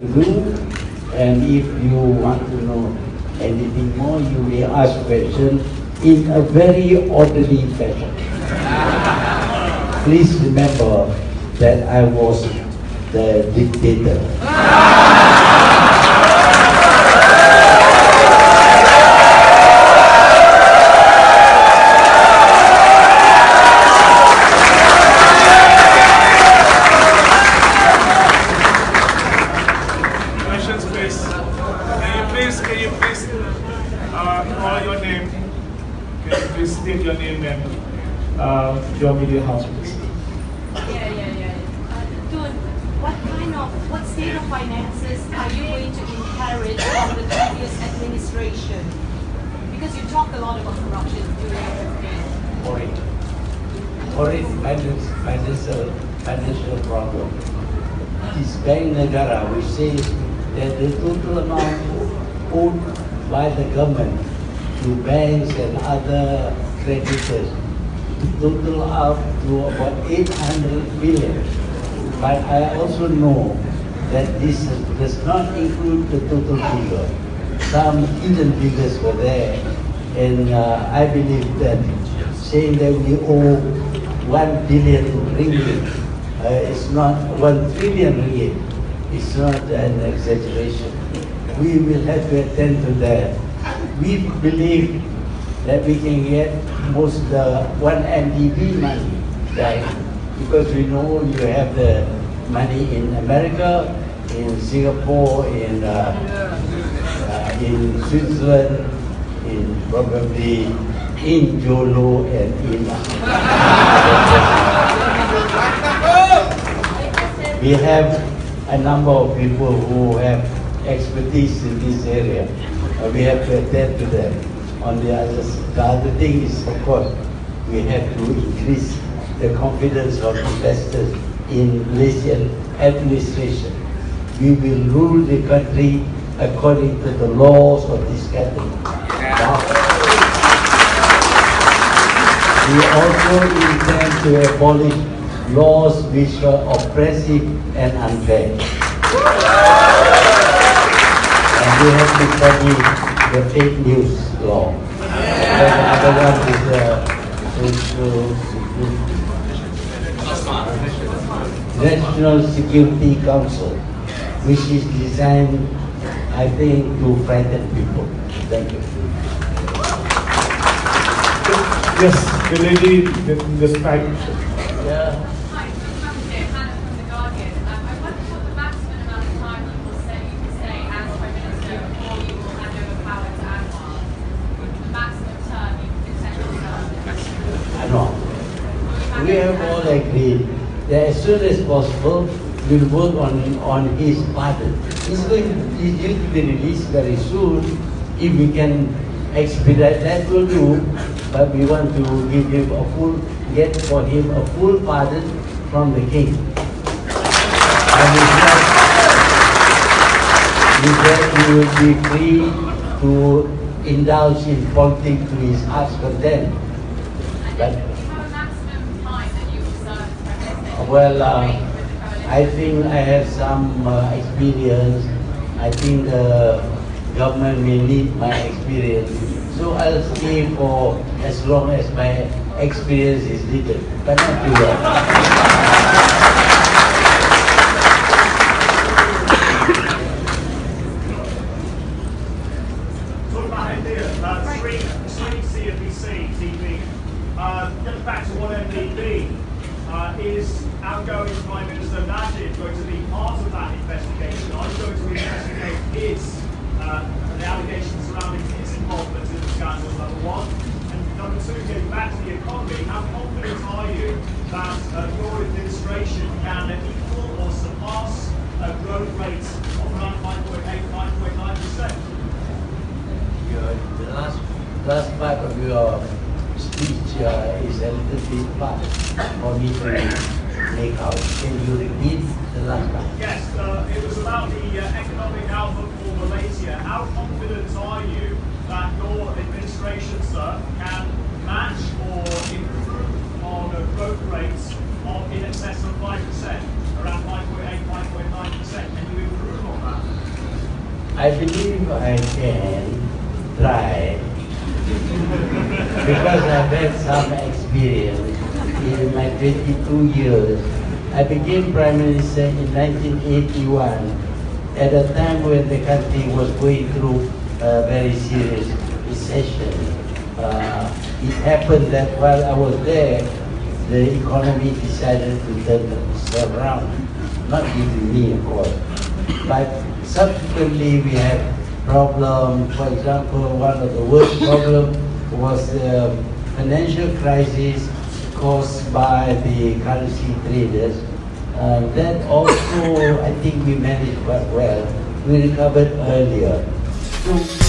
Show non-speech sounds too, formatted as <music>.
And if you want to know anything more, you may ask questions in a very orderly fashion. <laughs> Please remember that I was the dictator. <laughs> uh, call your name? Can you please state your name and, uh, your media house, please? Yeah, yeah, yeah. Uh, Tun, what kind of, what state of finances are you going to inherit from the previous administration? Because you talked a lot about corruption during your campaign. Horrid. Horrid finance, financial, financial problem. This Bank Negara, which says that the total amount owed by the government to banks and other creditors total up to about 800 billion. But I also know that this does not include the total figure. Some hidden figures were there, and uh, I believe that saying that we owe 1 billion ringgit uh, is not 1 trillion ringgit. It's not an exaggeration. We will have to attend to that. We believe that we can get most the one MDB money, right? Because we know you have the money in America, in Singapore, in uh, uh, in Switzerland, in probably in Jho Low and in. <laughs> we have a number of people who have expertise in this area. Uh, we have to attend to them. On the other, the other thing is, of course, we have to increase the confidence of investors in Malaysian administration. We will rule the country according to the laws of this country. We also intend to abolish laws which are oppressive and unfair. And we have to study the fake news law. And the other one is uh, the uh, social National Security Council, which is designed, I think, to frighten people. Thank you. Yes, the lady in the sky. Yeah. Hi, Madam Chair, Hannah from The Guardian. Um, I wonder what the maximum amount of time you will stay, you can stay as Prime Minister before you will hand over power to Anwar. The maximum term you can potentially serve. I know. We have all agreed that as soon as possible, we'll work on, on his pardon. He's going, he's due to be released very soon. If we can expedite that, we'll do. But we want to give him a full, get for him a full pardon from the king. And if not, he said he will be free to indulge in politics to his heart's content. But Do you have a maximum time that you will serve as Prime Minister? Well, uh. I think I have some uh, experience. I think the government may need my experience. So I'll stay for as long as my experience is needed, but not too long. Uh, back to one MDB, uh, is outgoing Prime Minister Najib going to be part of that investigation? Are you going to investigate his, uh, the allegations surrounding his involvement in the scandal, number one? And number two, getting back to the economy, how confident are you that uh, your administration can equal or surpass a growth rate of around 5.8, 5.9%? Your, the last, last part of your speech uh, for me to make out. Can you repeat the last? Yes, uh, it was about the uh, economic outlook for Malaysia. How confident are you that your administration, sir, can match or improve on a growth rates of in excess of 5%, around 5.8, 5.9%? Can you improve on that? I believe I can try because I've had some experience in my 22 years. I became Prime Minister in 1981 at a time when the country was going through a very serious recession. Uh, it happened that while I was there, the economy decided to turn itself around. Not to me, of course. But subsequently we had problems. For example, one of the worst problems was the financial crisis caused by the currency traders. Uh, that also, I think we managed quite well. We recovered earlier. So